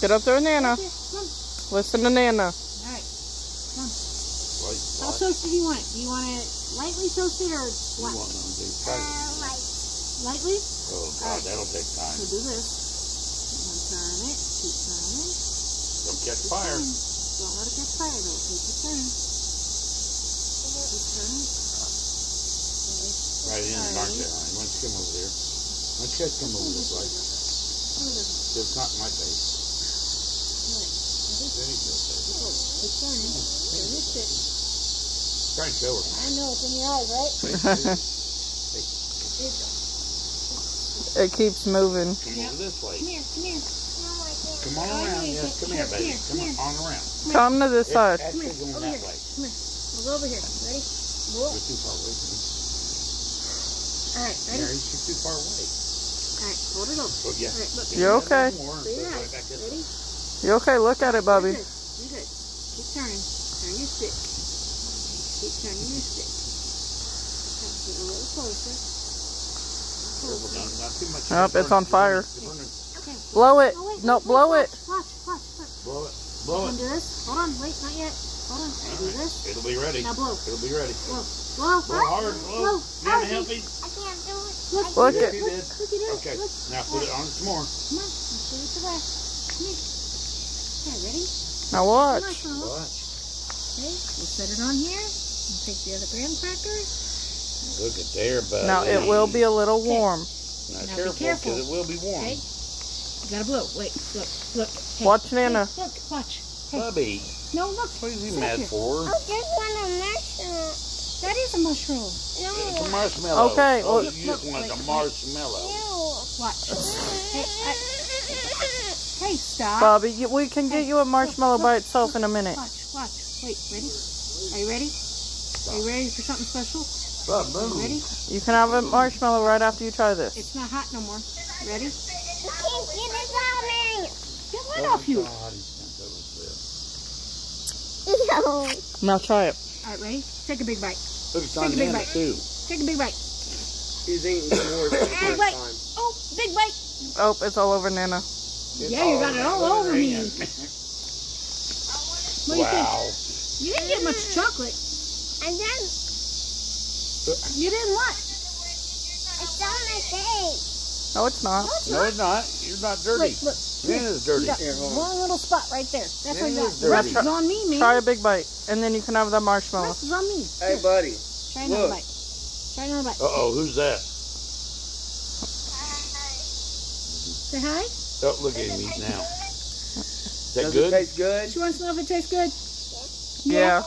Get up there with Nana. Here, come. Listen to Nana. All right. Light, How light. toasted do you want it? Do you want it lightly toasted or You what? want them to try to- Lightly? Oh, God, that'll take time. So time. do this. And turn it. Keep turning. Don't catch Keep fire. turning. Don't let it catch fire though. Keep it turning. Keep turning. Right in, mark that line. Why don't you come over there? Why don't you guys come over this way? It's not my face. Then he feels safe. Keep turning. Turn your. Try and show her. I know it's in your eyes, right? It keeps moving. Come over this way. Come here, come here. Come on around. Yes, come here, baby. Come on, on around. Come to this It's side. actually going Over that here. way. Come here. We'll go over here. Ready? Whoa. You're too far away from me. All right, ready? Mary, she's too far away. All right, hold it over. Oh, yeah. All right, look. You okay? More. Clear your Right eyes. back this Ready? way. You okay? Look at it, You're Bubby. good. You're good. Keep turning. Turn your stick. Keep turning your stick. Come get a little closer. Careful, not, not too much. Yep, it's on fire. You're burning- Okay. Blow it. Oh, wait, No, wait, blow wait, it. Watch, watch, watch. Blow it. Blow Hold on it. to this. Hold on. Wait, not yet. Hold on. Do All right. this. It'll be ready. Now blow. It'll be ready. Blow. Blow. Blow hard. Blow. Blow. You want to help me? Look. Look Yes, at you did. Look at it. Okay. Look. Now put it on some more. Come on. Let's show you the way. Come here. Okay, ready? Now watch. Marshmallow. Watch. Okay, we'll set it on here. And take the other graham cracker. Look at there, buddy. Now it will be a little warm. Now, Now be careful, careful. because it will be warm. Okay. You gotta blow. Wait, look, look. Hey, Watch hey, Nana. Look, watch. Hey, Bubby, no, look. what is he Sit mad here. for? Oh, that is a mushroom. It's a marshmallow. Okay, Oh, well- you just Look, want wait, a wait. marshmallow. Watch. Hey, I, hey, stop. Bobby, you, we can get you a marshmallow by itself in a minute. Watch, watch. Wait, ready? Are you ready? Are you ready for something special? Bub, You move. ready? You can have a marshmallow right after you try this. It's not hot no more. Ready? Get Oh, right off you. God, he's bent over this. Now try it. All right, ready? Take a big bite. Look, it's Take a big bite. too. Take a big bite. He's eating more for the Big bite. time. Oh, big bite. Oh, it's all over Nana. It's Yeah, you got it all over me. What do you think? wow. You didn't get much chocolate. And then. You didn't what? No, it's not. No, it's not. You're not dirty. Look, look. Here, Nana's you dirty. got Here, hold on. one little spot right there. That's what you got. Nana's The rest dirty. is on me, man. Try a big bite, and then you can have the The marshmallow. rest is on me. Hey, Here, buddy. try another look. bite. Try another bite. Uh-oh, who's that? Say hi. Oh, look at him eat now. Is that Does good? it taste good? She wants to know if it tastes good. Yeah.